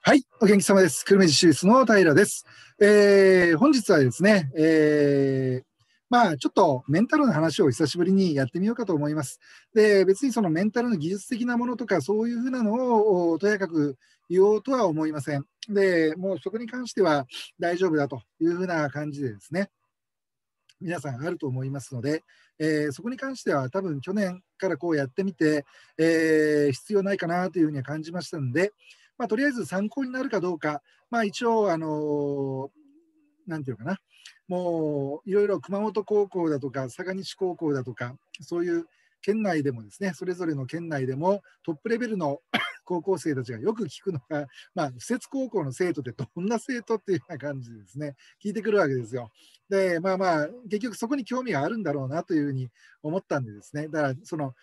はい、お元気様です。久留米市立の平です。えー、本日はですね、えー、まあ、ちょっとメンタルの話を久しぶりにやってみようかと思います。で、別にそのメンタルの技術的なものとか、そういうふうなのをとやかく言おうとは思いません。で、もうそこに関しては大丈夫だというふうな感じでですね、皆さんあると思いますので、えー、そこに関しては多分去年からこうやってみて、えー、必要ないかなというふうには感じましたので、まあ、とりあえず参考になるかどうか、まあ、一応、あのー、ていうかな、もういろいろ熊本高校だとか、佐賀西高校だとか、そういう県内でもですね、それぞれの県内でもトップレベルの高校生たちがよく聞くのが、まあ、布設高校の生徒ってどんな生徒っていうような感じでですね、聞いてくるわけですよ。で、まあまあ、結局そこに興味があるんだろうなというふうに思ったんでですね、だからその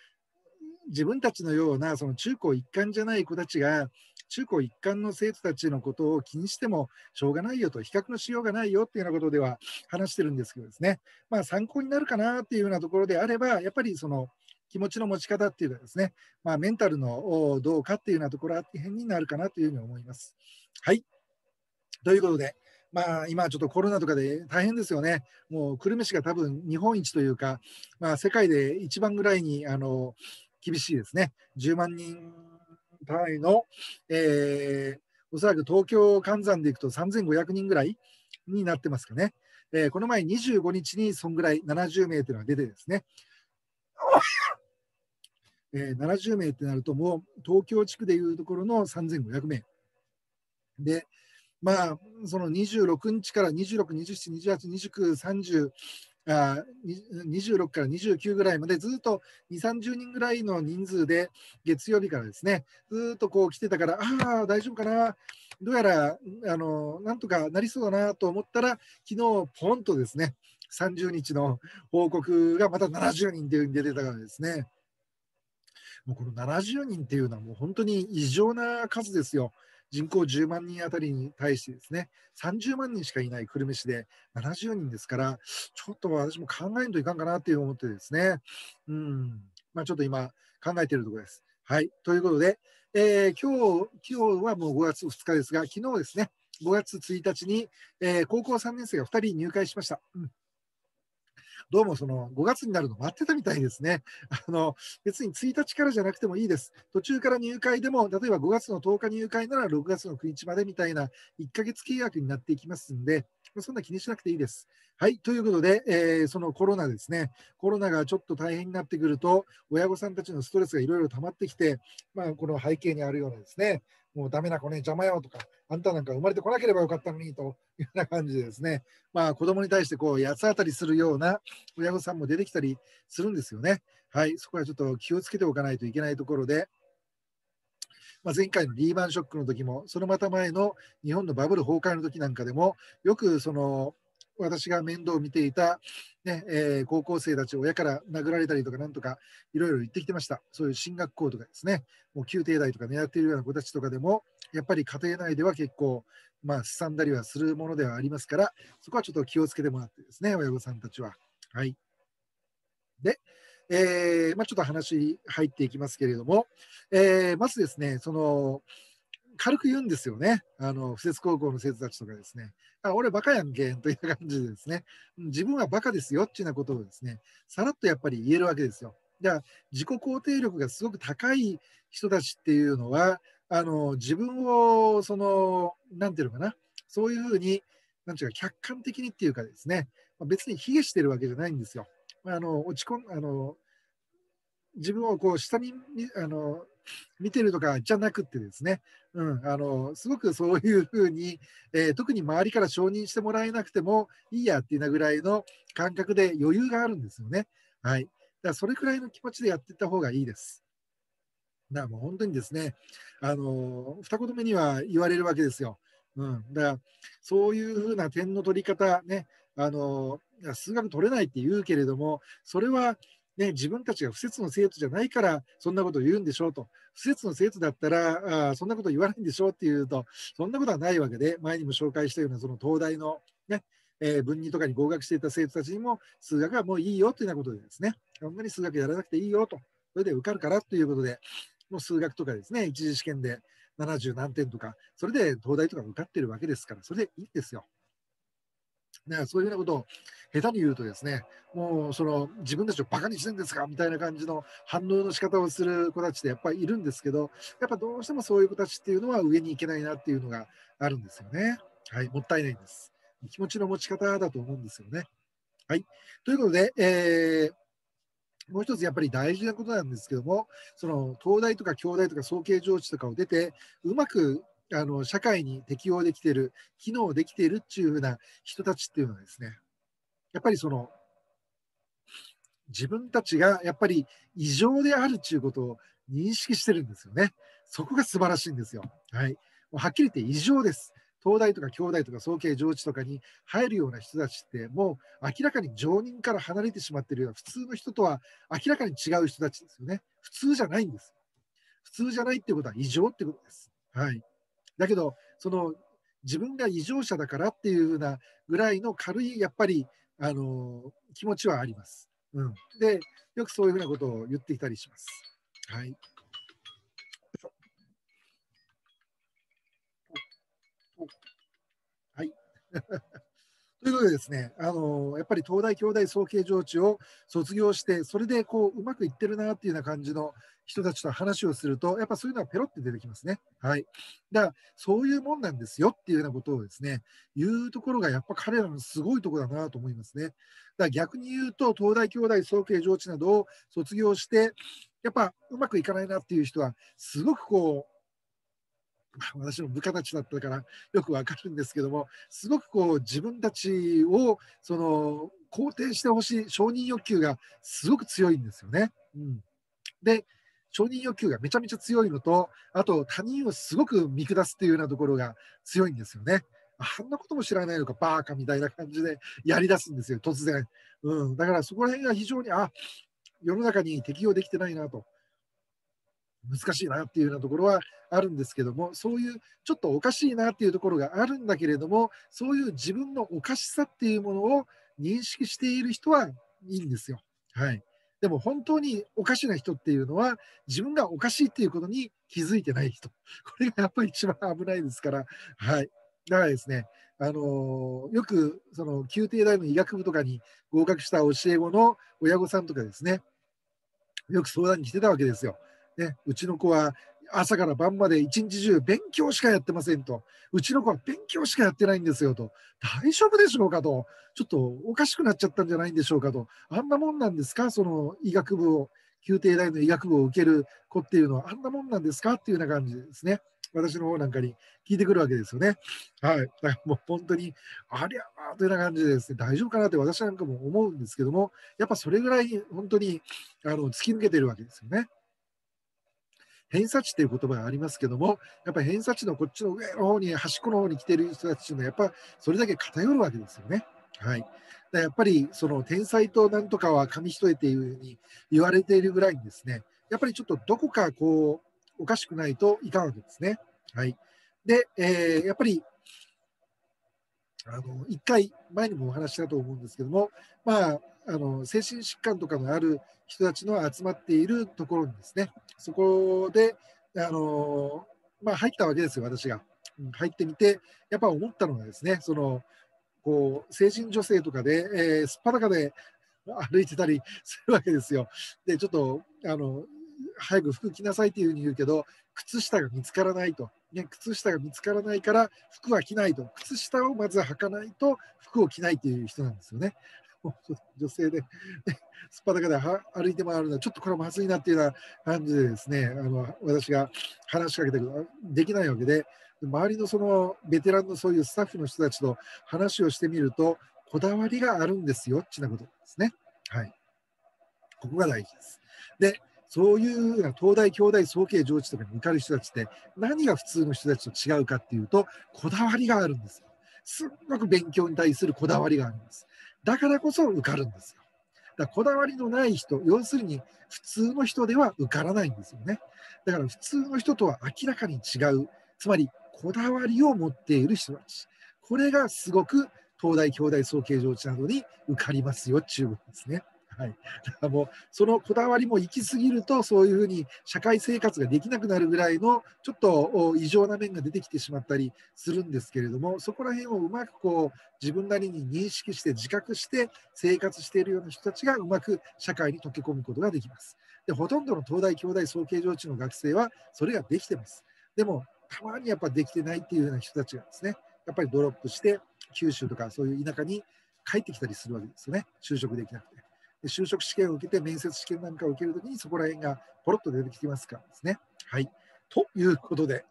自分たちのようなその中高一貫じゃない子たちが中高一貫の生徒たちのことを気にしてもしょうがないよと比較のしようがないよっていうようなことでは話してるんですけどですね。まあ参考になるかなっていうようなところであればやっぱりその気持ちの持ち方っていうかですね、まあ、メンタルのどうかっていうようなところあって変になるかなというふうに思います。はい。ということで、まあ、今ちょっとコロナとかで大変ですよね。もう久留米市が多分日本一というか、まあ、世界で一番ぐらいにあの厳しいですね。10万人単位の、えー、おそらく東京換算でいくと3500人ぐらいになってますかね。えー、この前25日にそんぐらい70名というのが出てですね、えー、70名ってなるともう東京地区でいうところの3500名。で、まあ、その26日から26、27、28、29、30、あ26から29ぐらいまでずっと2、30人ぐらいの人数で月曜日からですね、ずっとこう来てたから、ああ、大丈夫かな、どうやらあのなんとかなりそうだなと思ったら、昨日ポンとですね、30日の報告がまた70人っていうふうに出てたからですね、もうこの70人っていうのはもう本当に異常な数ですよ。人口10万人あたりに対してですね、30万人しかいない久留米市で70人ですから、ちょっと私も考えんといかんかなっていう思ってですね、うん、まあ、ちょっと今考えているところです。はい、ということで、えー、今日、今日はもう5月2日ですが、昨日ですね、5月1日に、えー、高校3年生が2人入会しました。うんどうもその5月になるの待ってたみたいですね。あの別に1日からじゃなくてもいいです。途中から入会でも、例えば5月の10日入会なら6月の9日までみたいな1ヶ月契約になっていきますんで、そんな気にしなくていいです。はい、ということで、えー、そのコロナですね、コロナがちょっと大変になってくると、親御さんたちのストレスがいろいろ溜まってきて、まあ、この背景にあるようなですね、もうダメな子ね、邪魔よとか、あんたなんか生まれてこなければよかったのにというような感じでですね、まあ子供に対してこう八つ当たりするような親御さんも出てきたりするんですよね。はい、そこはちょっと気をつけておかないといけないところで、まあ、前回のリーマンショックの時も、そのまた前の日本のバブル崩壊の時なんかでも、よくその私が面倒を見ていた、ねえー、高校生たち、親から殴られたりとか、なんとかいろいろ言ってきてました。そういう進学校とかですね、もう宮廷大とか狙っているような子たちとかでも、やっぱり家庭内では結構、まあ、すさんだりはするものではありますから、そこはちょっと気をつけてもらってですね、親御さんたちは。はい。で、えーまあ、ちょっと話入っていきますけれども、えー、まずですね、その、軽く言うんですよね。あの、布設高校の生徒たちとかですね。あ、俺バカやんけんという感じでですね。自分はバカですよっていうようなことをですね、さらっとやっぱり言えるわけですよ。じゃあ、自己肯定力がすごく高い人たちっていうのは、あの、自分を、その、なんていうのかな、そういうふうに、なんていうか、客観的にっていうかですね、別に卑下してるわけじゃないんですよ。あの、落ち込ん、あの、自分をこう下にあの見てるとかじゃなくてですね、うん、あのすごくそういうふうに、えー、特に周りから承認してもらえなくてもいいやっていうなぐらいの感覚で余裕があるんですよね。はい。だからそれくらいの気持ちでやっていった方がいいです。だからもう本当にですね、あの二言目には言われるわけですよ。うん、だからそういうふうな点の取り方ね、あの数学取れないって言うけれども、それはね、自分たちが不設の生徒じゃないからそんなこと言うんでしょうと、不設の生徒だったらあそんなこと言わないんでしょうっていうと、そんなことはないわけで、前にも紹介したようなその東大の、ねえー、文2とかに合格していた生徒たちにも、数学はもういいよというようなことでですね、そんなに数学やらなくていいよと、それで受かるからということで、もう数学とかですね、一次試験で70何点とか、それで東大とか受かってるわけですから、それでいいんですよ。だからそういうようなことを下手に言うとですね、もうその自分たちをバカにしてるんですかみたいな感じの反応の仕方をする子たちってやっぱりいるんですけど、やっぱどうしてもそういう子たちっていうのは上に行けないなっていうのがあるんですよね。はい、もったいないんです。気持ちの持ち方だと思うんですよね。はい。ということで、えー、もう一つやっぱり大事なことなんですけども、その東大とか京大とか総計上智とかを出て、うまくあの社会に適応できてる、機能できているっていうふうな人たちっていうのはですね、やっぱりその、自分たちがやっぱり異常であるっていうことを認識してるんですよね。そこが素晴らしいんですよ。はい。もうはっきり言って異常です。東大とか京大とか早慶上智とかに入るような人たちってもう明らかに常人から離れてしまっているような普通の人とは明らかに違う人たちですよね。普通じゃないんです。普通じゃないってことは異常ってことです。はい。だけど、その自分が異常者だからっていうふうなぐらいの軽いやっぱり、あの気持ちはあります。うん、で、よくそういうふうなことを言っていたりします。はい。はい。ということでですね、あのやっぱり東大、京大、総計上智を卒業して、それでこううまくいってるなっていうような感じの人たちと話をすると、やっぱそういうのはペロって出てきますね。はい。だから、そういうもんなんですよっていうようなことをですね、言うところがやっぱ彼らのすごいとこだなと思いますね。だから逆に言うと、東大、京大、総計上智などを卒業して、やっぱうまくいかないなっていう人は、すごくこう、私の部下たちだったからよくわかるんですけどもすごくこう自分たちをその肯定してほしい承認欲求がすごく強いんですよね。うん、で承認欲求がめちゃめちゃ強いのとあと他人をすごく見下すっていうようなところが強いんですよね。あんなことも知らないのかバーカみたいな感じでやりだすんですよ突然。うん、だからそこら辺が非常にあ世の中に適用できてないなと。難しいなっていうようなところはあるんですけどもそういうちょっとおかしいなっていうところがあるんだけれどもそういう自分のおかしさっていうものを認識している人はいいんですよ。はい、でも本当におかしな人っていうのは自分がおかしいっていうことに気づいてない人これがやっぱり一番危ないですから、はい、だからですねあのよくその宮廷大の医学部とかに合格した教え子の親御さんとかですねよく相談に来てたわけですよ。ね、うちの子は朝から晩まで一日中勉強しかやってませんと。うちの子は勉強しかやってないんですよと。大丈夫でしょうかと。ちょっとおかしくなっちゃったんじゃないんでしょうかと。あんなもんなんですか？その医学部を、宮廷大の医学部を受ける子っていうのはあんなもんなんですか？っていうような感じですね。私の方なんかに聞いてくるわけですよね。はい。だからもう本当に、ありゃーというような感じでですね、大丈夫かなって私なんかも思うんですけども、やっぱそれぐらい本当にあの突き抜けてるわけですよね。偏差値という言葉がありますけども、やっぱり偏差値のこっちの上の方に、端っこの方に来てる人たちっていうのは、やっぱそれだけ偏るわけですよね。はい。やっぱりその天才となんとかは紙一重というふうに言われているぐらいにですね、やっぱりちょっとどこかこう、おかしくないといかんわけですね。はい。で、えー、やっぱり、あの、一回前にもお話したと思うんですけども、まあ、あの精神疾患とかのある人たちの集まっているところにですね、そこで、あのまあ、入ったわけですよ、私が。入ってみて、やっぱ思ったのがですね、そのこう成人女性とかで、えー、すっぱだかで歩いてたりするわけですよ。で、ちょっとあの早く服着なさいっていうふうに言うけど、靴下が見つからないと。ね、靴下が見つからないから服は着ないと。靴下をまず履かないと服を着ないっていう人なんですよね。女性で、すっぱだかで歩いて回るのは、ちょっとこれまずいなっていうような感じでですね、あの私が話しかけてできないわけで、周りのそのベテランのそういうスタッフの人たちと話をしてみると、こだわりがあるんですよってなことですね。はい。ここが大事です。で、そういう東大、京大、総計上智とかに受かる人たちって何が普通の人たちと違うかっていうと、こだわりがあるんですよ。すっごく勉強に対するこだわりがあるんです。だからこそ受かるんですよ。だこだわりのない人、要するに普通の人では受からないんですよね。だから普通の人とは明らかに違う、つまりこだわりを持っている人たち。これがすごく東大、京大、総計上智などに受かりますよっていうことですね。はい、だからもうそのこだわりも行き過ぎるとそういうふうに社会生活ができなくなるぐらいのちょっと異常な面が出てきてしまったりするんですけれどもそこら辺をうまくこう自分なりに認識して自覚して生活しているような人たちがうまく社会に溶け込むことができます。でほとんどの東大、京大、総計上智の学生はそれができてます。でもたまにやっぱできてないっていうような人たちがですねやっぱりドロップして九州とかそういう田舎に帰ってきたりするわけですよね就職できなくて。就職試験を受けて面接試験なんかを受けるときにそこら辺がポロッと出てきますからですね。はい。ということで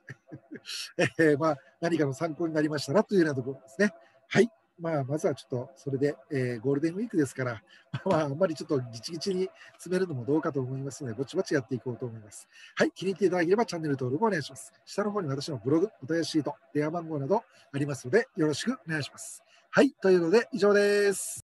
えー、まあ、何かの参考になりましたらというようなところですね。はい。まあ、まずはちょっとそれで、えー、ゴールデンウィークですから、まあ、あんまりちょっとギチギチに詰めるのもどうかと思いますので、ぼちぼちやっていこうと思います。はい。気に入っていただければチャンネル登録お願いします。下の方に私のブログ、お問い合わせシート、電話番号などありますので、よろしくお願いします。はい。というので、以上です。